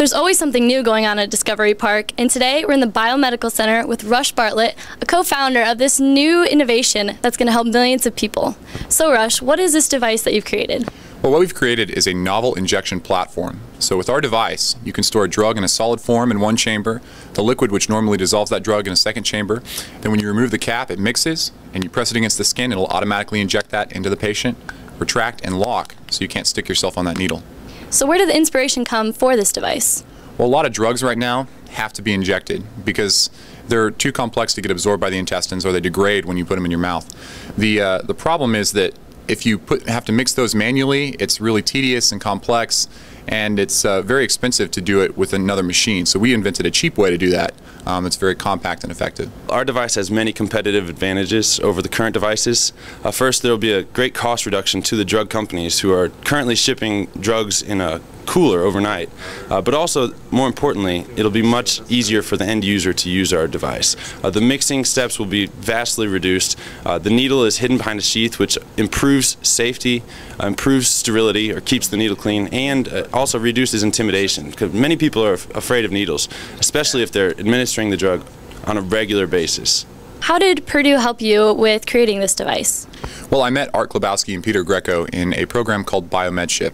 There's always something new going on at Discovery Park, and today we're in the Biomedical Center with Rush Bartlett, a co-founder of this new innovation that's going to help millions of people. So Rush, what is this device that you've created? Well, what we've created is a novel injection platform. So with our device, you can store a drug in a solid form in one chamber, the liquid which normally dissolves that drug in a second chamber. Then when you remove the cap, it mixes, and you press it against the skin, it'll automatically inject that into the patient, retract, and lock, so you can't stick yourself on that needle. So where did the inspiration come for this device? Well, a lot of drugs right now have to be injected because they're too complex to get absorbed by the intestines or they degrade when you put them in your mouth. The, uh, the problem is that if you put, have to mix those manually, it's really tedious and complex and it's uh, very expensive to do it with another machine. So we invented a cheap way to do that um, that's very compact and effective. Our device has many competitive advantages over the current devices. Uh, first, there will be a great cost reduction to the drug companies who are currently shipping drugs in a cooler overnight. Uh, but also, more importantly, it'll be much easier for the end user to use our device. Uh, the mixing steps will be vastly reduced. Uh, the needle is hidden behind a sheath, which improves safety, uh, improves sterility, or keeps the needle clean, and uh, also reduces intimidation. Because many people are afraid of needles, especially if they're administering the drug on a regular basis. How did Purdue help you with creating this device? Well, I met Art Glabowski and Peter Greco in a program called BioMedship,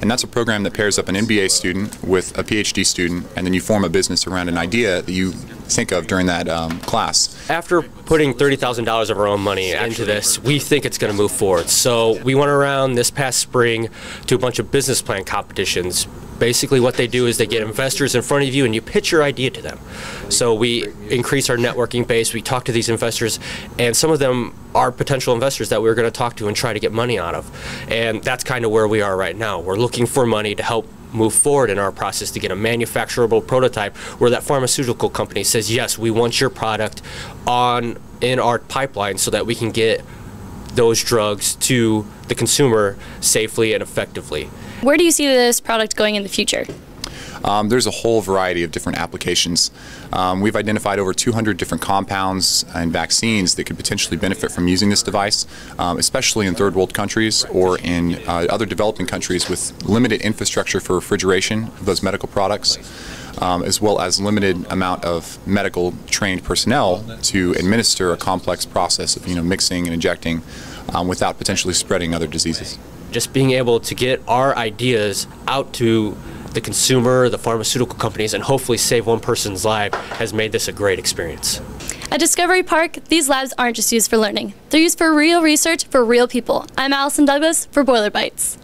and that's a program that pairs up an MBA student with a PhD student, and then you form a business around an idea that you think of during that um, class. After putting $30,000 of our own money into this, we think it's going to move forward. So we went around this past spring to a bunch of business plan competitions, basically what they do is they get investors in front of you and you pitch your idea to them. So we increase our networking base, we talk to these investors, and some of them are potential investors that we're going to talk to and try to get money out of. And that's kind of where we are right now. We're looking for money to help move forward in our process to get a manufacturable prototype where that pharmaceutical company says, yes, we want your product on in our pipeline so that we can get those drugs to the consumer safely and effectively. Where do you see this product going in the future? Um, there's a whole variety of different applications. Um, we've identified over 200 different compounds and vaccines that could potentially benefit from using this device, um, especially in third world countries or in uh, other developing countries with limited infrastructure for refrigeration of those medical products. Um, as well as limited amount of medical trained personnel to administer a complex process of you know mixing and injecting um, without potentially spreading other diseases. Just being able to get our ideas out to the consumer, the pharmaceutical companies, and hopefully save one person's life has made this a great experience. At Discovery Park, these labs aren't just used for learning. They're used for real research for real people. I'm Allison Douglas for Boiler Bytes.